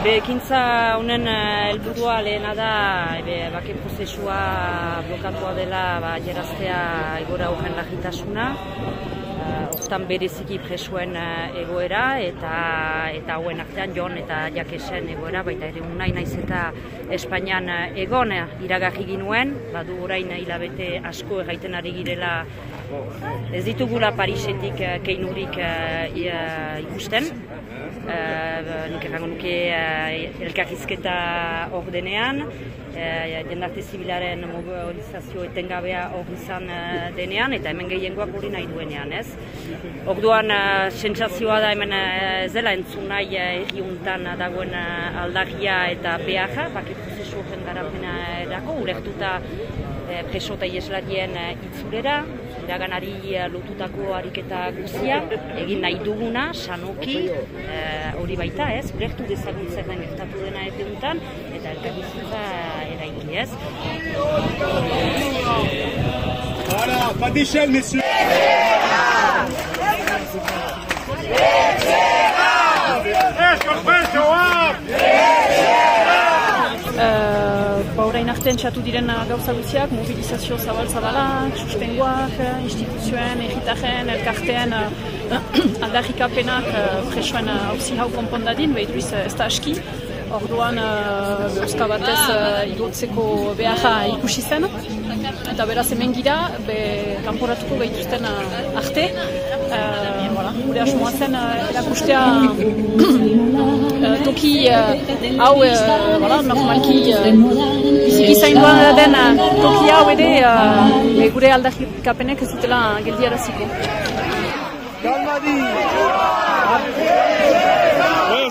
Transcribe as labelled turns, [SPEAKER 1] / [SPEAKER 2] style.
[SPEAKER 1] Ebe, ekintza honen eh, helburua lehena da, ebe, bake prozesua blokatua dela ba, jeraztea egora horren lagitasuna, hortan bereziki presuen eh, egoera eta eta hauen artean jon eta jakesen egoera, baita ere unai naiz eta Espainian eh, egon eh, iragarri ginuen, badu orain hilabete asko erraiten ari girela ez ditugula Parisetik eh, keinurik eh, eh, ikusten, Uh, nik errango nuke elkarrizketa ordenean, uh, jendarte zibilaren mobilizazio etengabea hor izan denean, eta hemen gehiengoak hori nahi duenean, ez? Orduan, uh, sentsazioa da hemen uh, ez dela entzun nahi uh, erriuntan dagoen uh, aldagia eta beharra, bake prozesu horren garapena erako, ulertuta eh, preso eta ieslarien eh, itzulera, iraganari eh, lotutako ariketa guzia, egin nahi duguna, sanoki, eh, hori baita ez, ulertu dezagun zer den gertatu dena epeuntan, eta elkarbizitza eraiki ez.
[SPEAKER 2] Voilà, pas d'échelle, messieurs.
[SPEAKER 3] Txatu diren gauza guztiak, mobilizazio zabal-zabala, sustengoak, uh, instituzioen, erritaren, elkartean uh, aldarrikapenak uh, presoen hauzi hau konpondadin, behit duiz ez da aski. Orduan, uh, euska batez uh, igotzeko beharra ikusi zen. Eta beraz hemen gira, be, kanporatuko gaituzten uh, arte. Uh, voilà, gure asmoa zen uh, erakustea uh, toki uh, hau uh, voilà, normalki uh, biziki zainduan den uh, toki hau ere uh, gure aldarrikapenek ez dutela geldiaraziko.
[SPEAKER 2] Calmadi. Ouais,